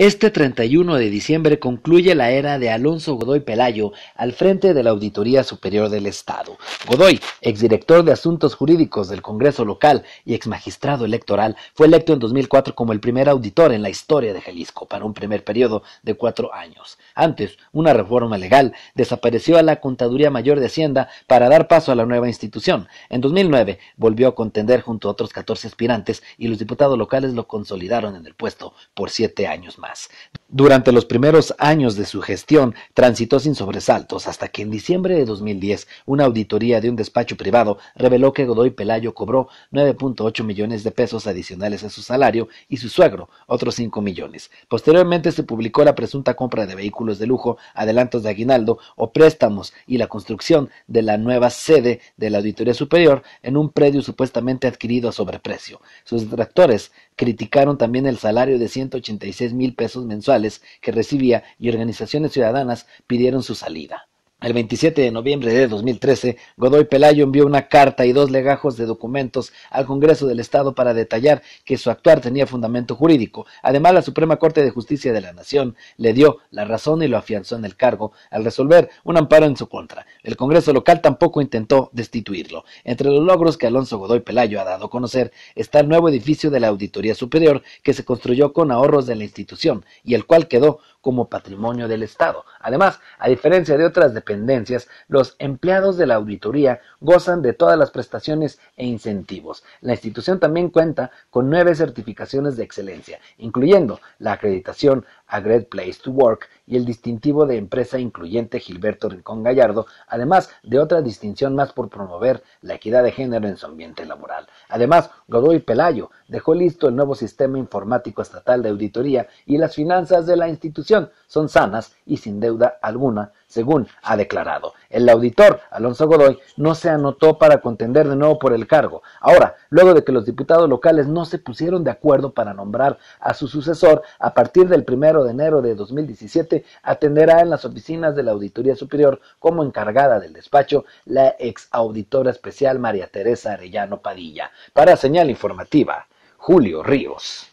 Este 31 de diciembre concluye la era de Alonso Godoy Pelayo al frente de la Auditoría Superior del Estado. Godoy, exdirector de Asuntos Jurídicos del Congreso local y exmagistrado electoral, fue electo en 2004 como el primer auditor en la historia de Jalisco para un primer periodo de cuatro años. Antes, una reforma legal desapareció a la Contaduría Mayor de Hacienda para dar paso a la nueva institución. En 2009 volvió a contender junto a otros 14 aspirantes y los diputados locales lo consolidaron en el puesto por siete años más. Yes. Durante los primeros años de su gestión transitó sin sobresaltos hasta que en diciembre de 2010 una auditoría de un despacho privado reveló que Godoy Pelayo cobró 9.8 millones de pesos adicionales a su salario y su suegro otros 5 millones. Posteriormente se publicó la presunta compra de vehículos de lujo, adelantos de aguinaldo o préstamos y la construcción de la nueva sede de la Auditoría Superior en un predio supuestamente adquirido a sobreprecio. Sus detractores criticaron también el salario de 186 mil pesos mensuales que recibía y organizaciones ciudadanas pidieron su salida. El 27 de noviembre de 2013, Godoy Pelayo envió una carta y dos legajos de documentos al Congreso del Estado para detallar que su actuar tenía fundamento jurídico. Además, la Suprema Corte de Justicia de la Nación le dio la razón y lo afianzó en el cargo al resolver un amparo en su contra. El Congreso local tampoco intentó destituirlo. Entre los logros que Alonso Godoy Pelayo ha dado a conocer está el nuevo edificio de la Auditoría Superior que se construyó con ahorros de la institución y el cual quedó como patrimonio del Estado. Además, a diferencia de otras dependencias, los empleados de la auditoría gozan de todas las prestaciones e incentivos. La institución también cuenta con nueve certificaciones de excelencia, incluyendo la acreditación a Place to Work y el distintivo de empresa incluyente Gilberto Rincón Gallardo, además de otra distinción más por promover la equidad de género en su ambiente laboral. Además, Godoy Pelayo dejó listo el nuevo sistema informático estatal de auditoría y las finanzas de la institución son sanas y sin deuda alguna, según ha declarado. El auditor, Alonso Godoy, no se anotó para contender de nuevo por el cargo. Ahora, luego de que los diputados locales no se pusieron de acuerdo para nombrar a su sucesor, a partir del primero de enero de 2017 atenderá en las oficinas de la Auditoría Superior como encargada del despacho la ex auditora especial María Teresa Arellano Padilla. Para señal informativa, Julio Ríos.